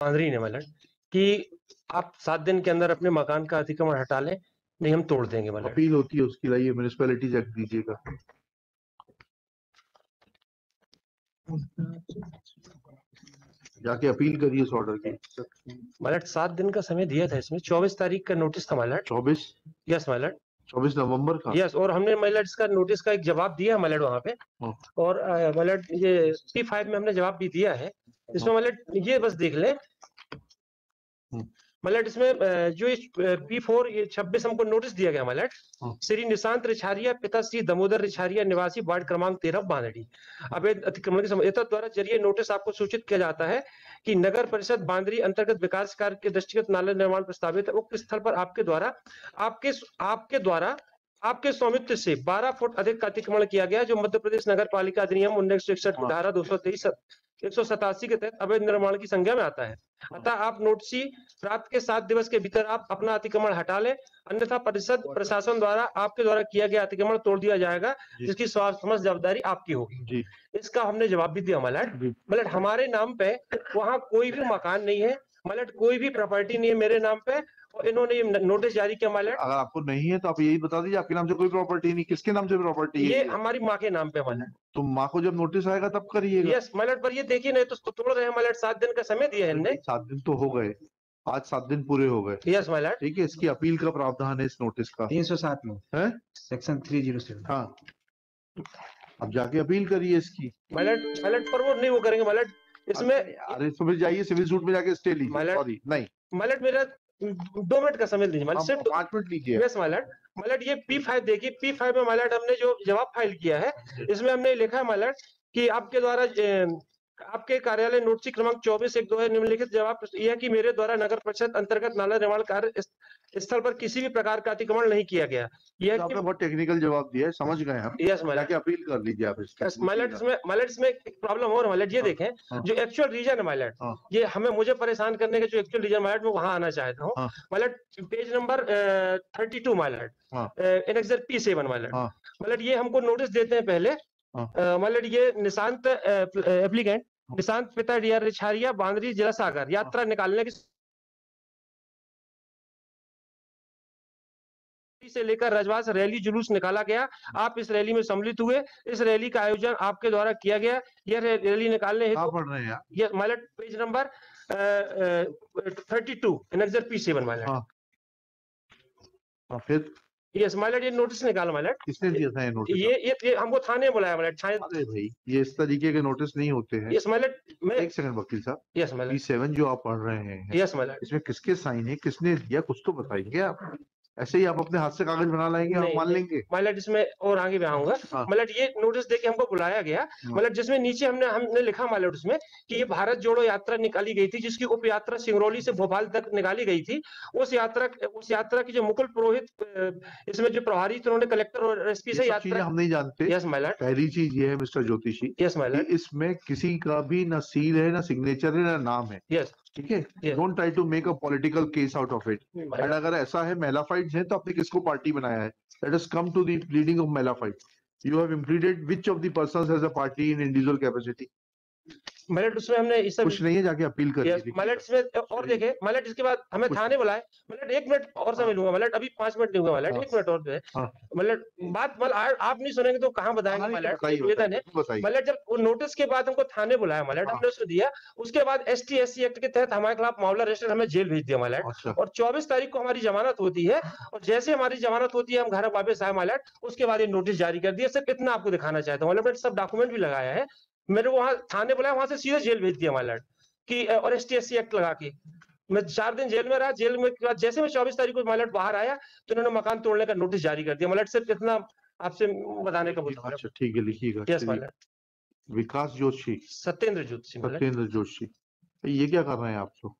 बांदरी ने मलट कि आप सात दिन के अंदर अपने मकान का अतिक्रमण हटा लें नहीं हम तोड़ देंगे मलट अपील होती है उसकी लाइए म्यूनिसपैलिटीज एक्ट दीजिएगा। जाके अपील करिए इस ऑर्डर की। मलट सात दिन का समय दिया था इसमें चौबीस तारीख का नोटिस था मलट चौबीस? यस मलट चौबीस नवंबर का? यस और हमने मलट इसका नोटिस का एक जवाब दिया है मलट वहाँ पे। हाँ। और मलट ये टी फाइव में हमने जवाब भी दिया है। इसमें मलट ये बस देख ले हम्म। मलट इसमें जो पी फोर ये छब्बीस हमको नोटिस दिया गया मलट हाँ। श्री निशांत रिछारिया पिता श्री दामोदर रिछारिया निवासी वार्ड क्रमांक तेरह बांदड़ी अवैध अतिक्रमण के समय द्वारा ज़रिए नोटिस आपको सूचित किया जाता है कि नगर परिषद बांदरी अंतर्गत विकास कार्य के दृष्टिगत नाले निर्माण प्रस्तावित है उक्त स्थल पर आपके द्वारा आपके आपके द्वारा आपके स्वामित्व से 12 फुट अधिक का अतिक्रमण किया गया जो मध्य प्रदेश नगर पालिका अधिनियम उन्नीस सौ इकसठ हाँ। धारा दो सौ तेईस एक सौ सतासी के तहत अवैध निर्माण की संज्ञा में आता है। अतः आप नोटिस प्राप्त के सात दिवस के भीतर आप अपना अतिक्रमण हटा ले अन्यथा परिषद प्रशासन द्वारा आपके द्वारा किया गया अतिक्रमण तोड़ दिया जाएगा जिसकी स्वास्थ्य जवाबदारी आपकी होगी। इसका हमने जवाब भी दिया मलट। मलट हमारे नाम पे वहाँ कोई भी मकान नहीं है मलट कोई भी प्रॉपर्टी नहीं है मेरे नाम पे और इन्होंने ये नोटिस जारी किया मलट। अगर आपको नहीं है तो आप यही बता दीजिए आपके नाम से कोई प्रॉपर्टी नहीं किसके नाम से प्रॉपर्टी ये है हमारी माँ के नाम पे मलट। तो माँ को जब नोटिस आएगा तब करिएगा। यस मलट पर ये देखिए नहीं तो उसको तोड़ रहे हैं मलट सात दिन का समय दिया है इनने सात दिन तो हो गए। आज सात दिन पूरे हो गए। Yes my lord. ठीक है इसकी अपील का प्रावधान है इस नोटिस का। तीन सौ सात में। है? Section three zero seven. हाँ। अब जाके अपील करिए इसकी। मलट मलट पर वो नहीं वो करेंगे मलट। इसमें अरे सुबह जाइए सिविल सूट में जाके स्टे लीजिए। सॉरी नहीं। मलट मेरा दो मिनट का समय दीजिए मलट सिर्फ़ पाँच मिनट लीजिए। Yes my lord. My lord ये पी फाइव देखिए पी फाइव में मलट हमने जो जवाब फ़ाइल किया है इसमें हमने लिखा है मलट कि आपके द्वारा आपके कार्यालय नोटिस क्रमांक चौबीस एक दो है निम्नलिखित जवाब यह कि मेरे द्वारा नगर परिषद अंतर्गत नाला निर्माण कार्य स्थल पर किसी भी प्रकार का अतिक्रमण नहीं किया गया यह तो आपने कि बहुत टेक्निकल जवाब दिया है समझ गए हम यस मलट अपील कर लीजिए आप मलट इसमें मलट इसमें प्रॉब्लम और मलट ये हाँ, देखें हाँ। जो एक्चुअल रीजन है मलट हाँ। ये हमें मुझे परेशान करने के जो एक्चुअल रीजन मलट मैं वहाँ आना चाहता हूँ हाँ। Page number thirty two my lord हाँ। एनेक्सर पी सेवन मलट हाँ। ये हमको नोटिस देते हैं पहले हाँ। ये निशांत एप्लीकेंट हाँ। निशांत पिता डी आर रिछारिया बांदरी जिला सागर। यात्रा निकालने की से लेकर रजवास रैली जुलूस निकाला गया। आप इस रैली में सम्मिलित हुए। इस रैली का आयोजन आपके द्वारा किया गया। यह रैली निकालने हेतु हैं my lord page number thirty two annexure P seven my lord हाँ। हाँ, फिर? यस माइलेट ये नोटिस निकाला माइलेट किसने दिया था ये नोटिस ये ये ये हमको थाने बुलाया माइलेट थाने। अरे भाई ये इस तरीके के नोटिस नहीं होते हैं। यस माइलेट मैं एक सेकंड वकील साहब। यस माइलेट माइलट सेवन जो आप पढ़ रहे हैं यस माइलेट इसमें किसके साइन है? किसने दिया कुछ तो बताएँगे आप। ऐसे ही आप अपने हाथ से कागज़ बना लाएँगे हम मान लेंगे। माइलट इसमें और आगे भी आऊँगा। हाँ। मतलब ये नोटिस देके हमको बुलाया गया। मतलब जिसमें नीचे हमने हमने लिखा माइलट उसमें कि ये भारत जोड़ो यात्रा निकाली गई थी जिसकी उप यात्रा सिंगरौली से भोपाल तक निकाली गई थी। उस यात्रा उस यात्रा की जो मुकुल पुरोहित इसमें जो प्रभारी थे उन्होंने कलेक्टर और एसपी से यात्रा हम नहीं जानते। यस माइलट पहली चीज़ ये है मिस्टर ज्योतिषी यस कि माइलट इसमें किसी का भी ना सील है ना सिग्नेचर है ना नाम है। यस ठीक है? Don't try to make a political case out of it and अगर ऐसा है मेलाफाइट्स है तो आपने किसको पार्टी बनाया है? Let us come to the pleading of malafide you have impleaded which of the persons as a party in individual capacity my lord उसमें हमने इस कुछ नहीं है जाके अपील कर यस माइलट इसमें और देखे माइलट इसके बाद हमें थाने बुलाए। माइलट एक मिनट और समय लूँगा माइलट अभी पाँच मिनट नहीं हुआ माइलट हाँ। एक मिनट और जो है। हाँ। माइलट बात आ- आप नहीं सुनेंगे तो कहाँ बताएँगे माइलट निवेदन है मतलब जब वो नोटिस के बाद हमको थाने बुलाया मलट हाँ। हमने उसको दिया। उसके बाद S T S C act के तहत हमारे खिलाफ मामला रजिस्टर हमें जेल भेज दिया मलट अच्छा। और 24 तारीख को हमारी जमानत होती है और जैसे हमारी जमानत होती है हम घर वापस आए मलट उसके बाद ये नोटिस जारी कर दिया। सिर्फ़ इतना आपको दिखाना चाहता हूँ। मैंने सब डॉक्यूमेंट भी लगाया है। मेरे को वहाँ थाने बुलाया वहाँ से सीधे जेल भेज दिया मलट कि अ, और एस टी एक्ट लगा के। मैं चार दिन जेल में रहा जेल में जैसे मैं चौबीस तारीख को मलट बाहर आया तो उन्होंने मकान तोड़ने का नोटिस जारी कर दिया। मलट सिर्फ़ इतना आपसे बताने का बोलता अच्छा ठीक है लिखिएगा yes. Vikas Joshi. Satyendra my lord Satyendra Joshi. ये क्या कर रहे हैं आप लोग?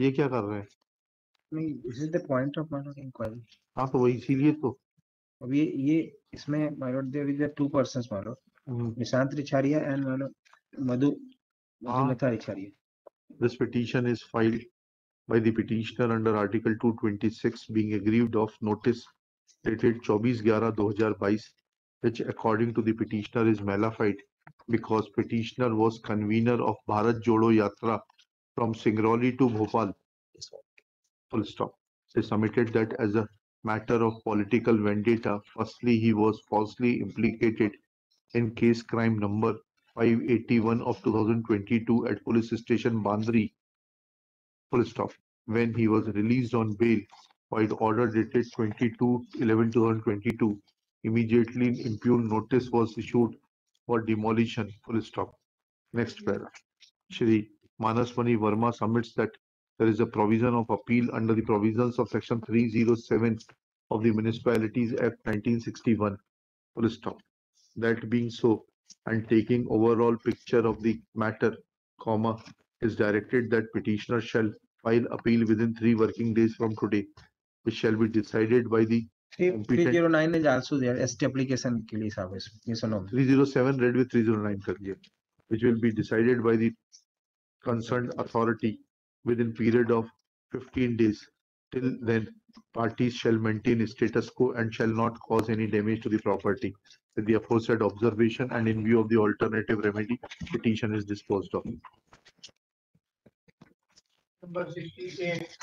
ये क्या कर रहे हैं? नहीं this is the point of my inquiry हाँ तो वही इसीलिए तो। अब ये ये इसमें my lord there is two persons my And Madhu ah. This petition is filed by the petitioner under Article 226 being aggrieved of notice dated 24-11-2022 which according to the petitioner is malafide because petitioner was convener of Bharat Jodo Yatra from Singrauli to Bhopal. Full stop. They submitted that as a matter of political vendetta. Firstly, he was falsely implicated in case crime number five eighty-one of two thousand twenty-two at police station Bandri. Full stop. When he was released on bail by the order dated 22-11-2022, immediately an impugned notice was issued for demolition. Full stop. Next paragraph. Shri Manaswani Verma submits that there is a provision of appeal under the provisions of section three zero seven of the Municipalities Act nineteen sixty-one. Full stop That being so, and taking overall picture of the matter, comma, is directed that petitioner shall file appeal within three working days from today, which shall be decided by the Three Competent- zero nine is also there, ST application के लिए साहब इसमें, yes or no? three zero seven read with three zero nine कर दिया, which will be decided by the concerned authority within period of fifteen days. Till then, parties shall maintain status quo and shall not cause any damage to the property. With the aforesaid observation and in view of the alternative remedy, petition is disposed of. Number sixty-eight,